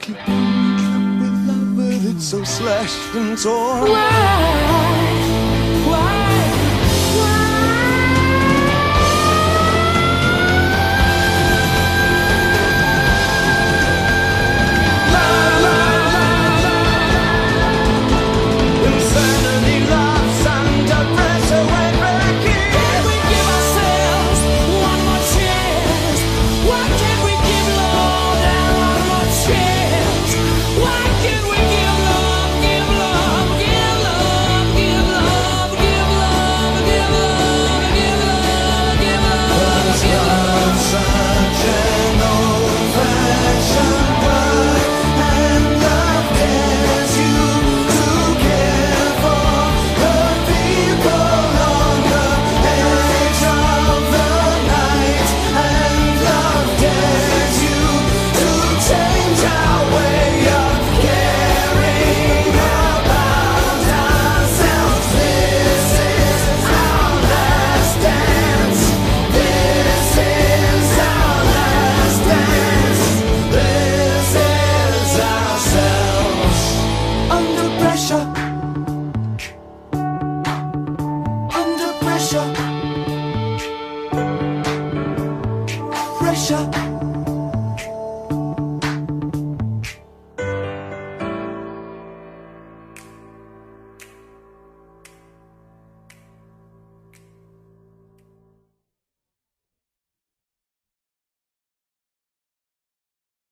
Keep me up with love, but it's so slashed and torn. pressure, pressure.